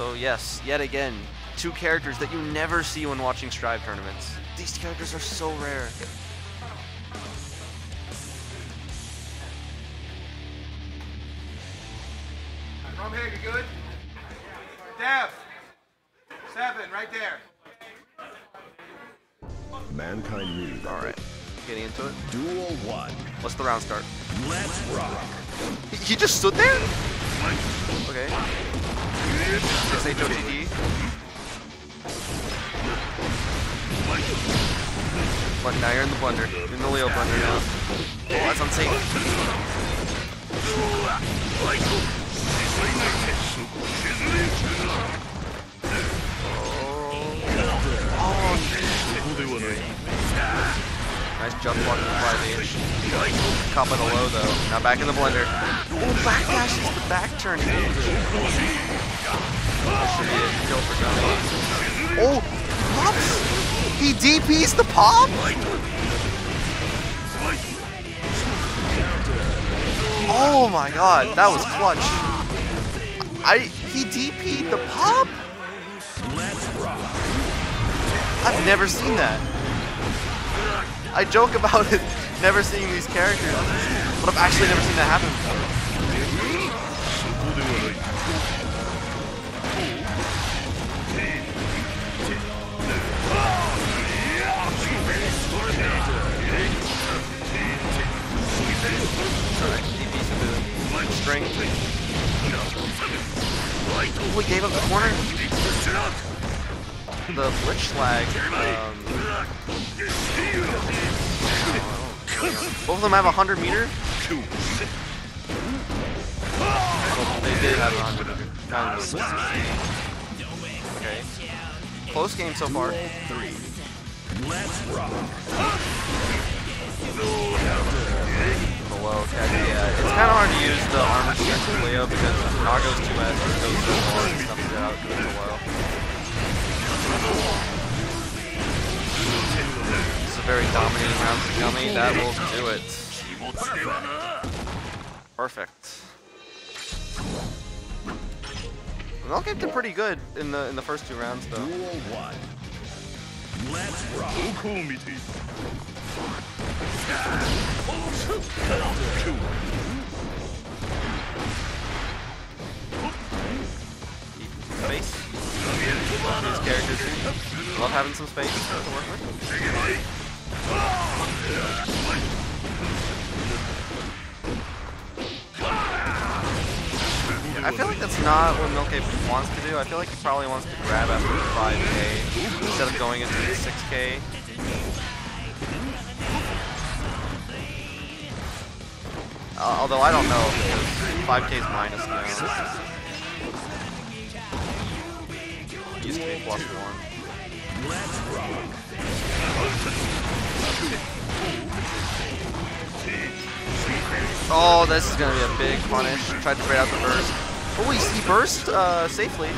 So yes, yet again, two characters that you never see when watching Strive tournaments. These characters are so rare. From here, you good? Dev. Seven, right there. Mankind Music. Alright, getting into it. Duel 1. What's the round start? Let's rock. He, just stood there? Okay. Six HOTD. But now you're in the blender. You're in the Leo blender now. Oh, that's unsafe. Nice jump block from 5H. Caught by the low though. Now back in the blender. Oh, backdash is the back turn. Oh, pops! He DPs the pop? Oh my god, that was clutch. I he DP'd the pop? I've never seen that. I joke about it, never seeing these characters, but I've actually never seen that happen before. Oh, we gave up the corner. The Blitz Slag, um, both of them have a 100 meter? Well, they did have a 100 meter. Okay. Close game so far. Three. Let's rock. Below catch. Yeah, it's kind of hard to use the armor strength Leo because Nago's 2S just goes so far and stuff it out below. Very dominating round for Gummie. That will do it. Perfect. MilkApe did pretty good in the in the first two rounds though. Duel 1. Let's rock. Space. Love these characters. Love having some space to work with. I feel like that's not what Milk wants to do. I feel like he probably wants to grab after 5k instead of going into the 6k. Uh, although I don't know, because 5k is minus now. Use K plus 1. Let's rock. Oh, this is gonna be a big punish. Tried to trade out the burst. Oh, he, he burst uh, safely.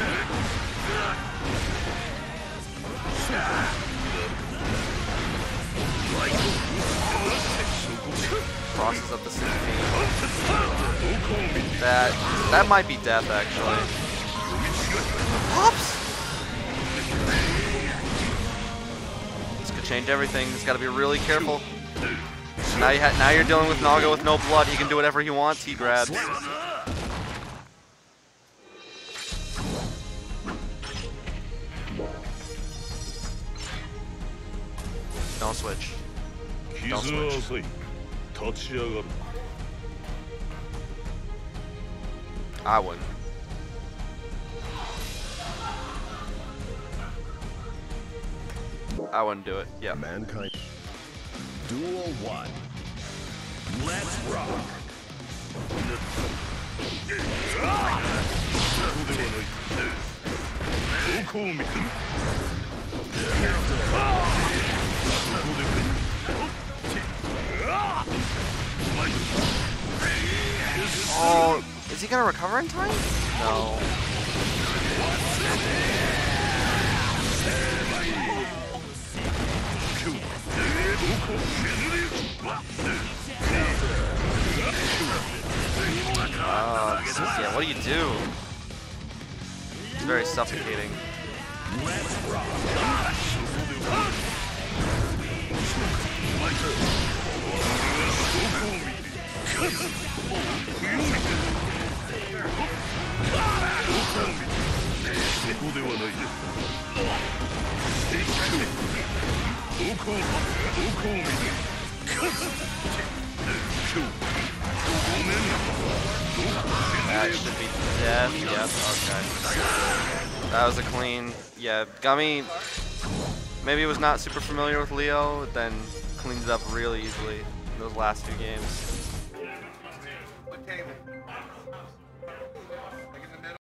Crosses up the 16. That that might be death actually. Pops. change everything. He's got to be really careful. Now, you now you're dealing with Nago with no blood. He can do whatever he wants. He grabs. Don't switch. Don't switch. I wouldn't. I wouldn't do it. Yeah. Mankind. Duel one. Let's rock. Oh, is he gonna recover in time? No. Yeah, what do you do? It's very suffocating. That should be death. Yep. Okay. That was a clean. Yeah, Gummie. Maybe was not super familiar with Leo, then cleaned it up really easily in those last two games.